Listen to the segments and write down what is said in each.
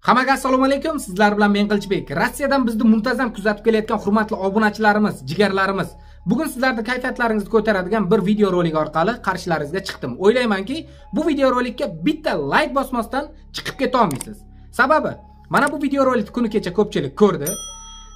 hammaga assalomu alaykum. Sizlar bilan men qilichbek rossiyadan bizni muntazam kuzatib kelayotgan hurmatli obunachilarimiz jigarlarimiz. Bugun sizlarni kayfiyatlaringizni ko'taradigan bir video rolik orqali qarshilaringizga chiqdim. O'ylaymanki bu video rolikka bitta layk bosmasdan chiqib keta olmaysiz. Sababi mana bu video rolikni kuni kecha ko'pchilik ko'rdi.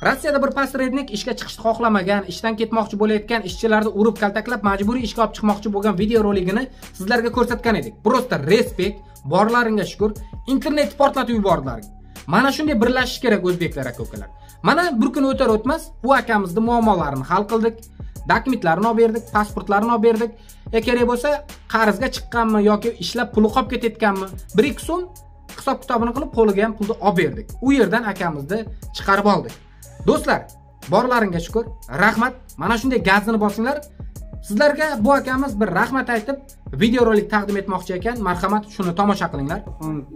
Rossiyada bir pastrednik ishga chiqishni xohlamagan ishdan ketmoqchi bo'layotgan ishchilarni urib kaltaklab majburiy ishga olib chiqmoqchi bo'lgan videoroligini sizlarga ko'rsatgan edik. Просто respekt borlaringga shukur internetni portlatib yubordilaring mana shunday birlashish kerak o'zbeklar aka ukalar mana bir kun o'tar o'tmas bu akamizni muammolarini hal qildik dokumentlarini olib berdik pasportlarini olib berdik. E kerak bo'lsa qarzga chiqqanmi yoki ishlab puli qolib ketayotganmi bir ikki so'm hisob kitobini qilib qo'liga ham pulni olib berdik. U yerdan akamizni chiqarib oldik. Do'stlar borlaringga shukur rahmat. Mana shunday gazini bosinglar sizlarga bu akamiz bir rahmat aytib videorolik taqdim etmoqchi ekan. Marhamat shuni tomosha qilinglar.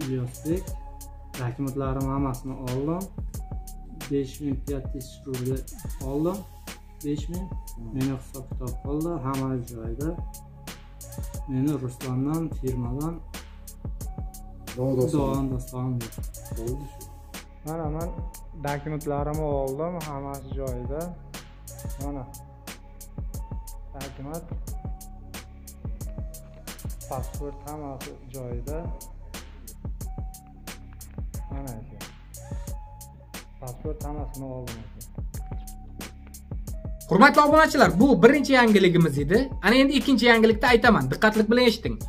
Ilyosbek dokumentlarim hammasini oldim. 5500 rubl oldim. 5000 meni hisob kitob qildi. Hamma joyda. Meni Ruslandan firmadan Doston bo'ldi shu mana man dokumentlarimni oldim hammasi joyida. Mana. Dokument pasport hammasi joyida. Mana aka. Pasport hammasini oldim hurmatli obunachilar bu birinchi yangiligimiz edi. Ana endi ikkinchi yangilikda aytaman diqqatlik bilan eshiting.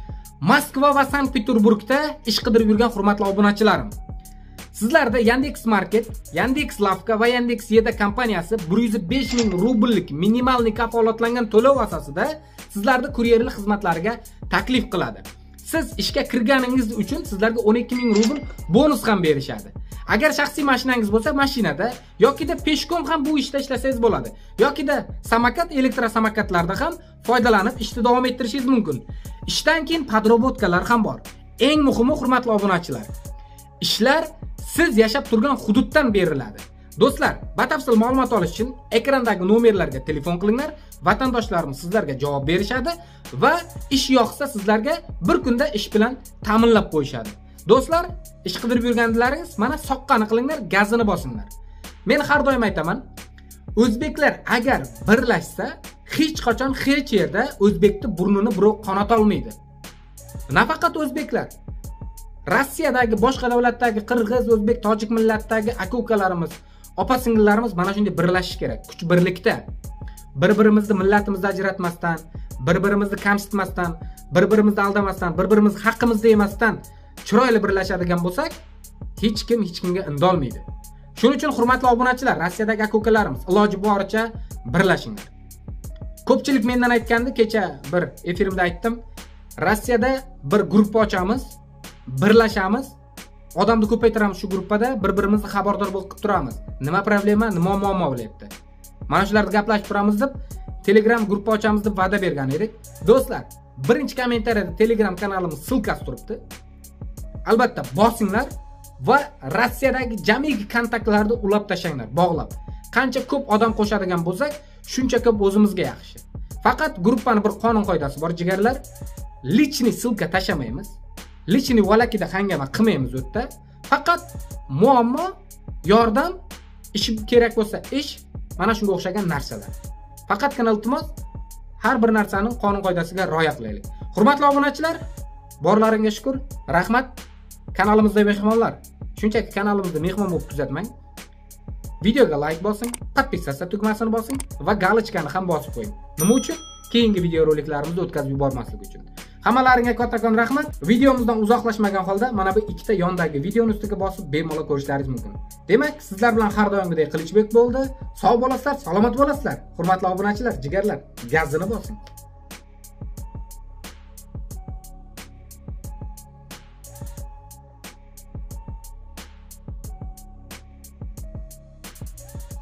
Moskva va sankt peterburgda ish qidirib yurgan hurmatli obunachilarim. Sizlarda yandex market yandex lavka va yandex yeda kompaniyasi bir yuz besh ming rubllik minimalniy kafolatlangan to'lov asosida sizlarni kuryerlik xizmatlariga taklif qiladi. Siz ishga kirganingiz uchun sizlarga o'n ikki ming rubl bonus ham berishadi. Agar shaxsiy mashinangiz bo'lsa mashinada yokida peshkom ham bu ishda ishlasangiz bo'ladi. Yokida samokat elektrosamokatlarda ham foydalanib ishni davom ettirishingiz mumkin. Ishdan keyin podrobotkalar ham bor. Eng muhimi hurmatli obunachilar. Ishlar siz yashab turgan hududdan beriladi. Do'stlar batafsil ma'lumot olish uchun ekrandagi nomerlarga telefon qilinglar. Vatandoshlarimiz sizlarga javob berishadi va ish yoqsa sizlarga bir kunda ish bilan ta'minlab qo'yishadi. Do'stlar ish qidirib yurganlaringiz mana soqqani qilinglar gazini bosinglar. Men har doim aytaman o'zbeklar agar birlashsa hech qachon hech yerda o'zbekni burnini birov qonatolmaydi nafaqat o'zbeklar. Rossiyadagi boshqa davlatdagi qirg'iz o'zbek tojik millatidagi aka ukalarimiz opa singillarimiz mana shunday birlashishi kerak kuch birlikda. Bir birimizni millatimizni ajratmasdan bir birimizni kamsitmasdan bir birimizni aldamasdan bir birimizni haqqimizni yemasdan chiroyli birlashadigan bo'lsak hech kim hech kimga indolmaydi. Shuning uchun hurmatli obunachilar rossiyadagi aka ukalarimiz iloji boricha birlashinglar. Ko'pchilik mendan aytgandi kecha bir efirimda aytdim. Rossiyada bir gruppa ochamiz. Birlashamiz. Odamni ko'paytiramiz shu gruppada bir birimizni xabardor bo'lib turamiz. Nima problema? Nima muammo bo'lyapti? Mana shularni gaplashib turamiz deb telegram gruppa ochamiz deb va'da bergan edik. Do'stlar birinchi kommentariyada telegram kanalimiz ссылкasi turibdi. Albatta bosinglar va rossiyadagi jamiki kontaktlarni ulab tashlanglar bog'lab. Qancha ko'p odam qo'shadigan bo'lsak shuncha ko'p o'zimizga yaxshi. Faqat gruppani bir qonun qoidasi bor jigarlar. Личный ссылка tashlamaymiz. Личный valakida hangama qilmaymiz u yerda faqat muammo yordam ish kerak bo'lsa ish mana shunga o'xshagan narsalar. Faqatgina iltimos har bir narsaning qonun qoidasiga rioya qilaylik. Hurmatli obunachilar borlaringga shukur rahmat. Kanalimizda mehmonlar shunchaki kanalimizni mehmon bo'lib kuzatmang. Videoga layk bosing подписаться tugmasini bosing va galochkani ham bosib qo'ying. Nima uchun? Keyingi videoroliklarimizni o'tkazib yubormaslik uchun. Hammalaringga kattakon rahmat. Videomizdan uzoqlashmagan holda mana bu ikkita yondagi videoni ustiga bosib bemalol ko'rishlaringiz mumkin. Demak sizlar bilan har doimgidek qilichbek bo'ldi. Sog' bo'lasizlar salomat bo'lasizlar. Hurmatli obunachilar jigarlar gazini bosing.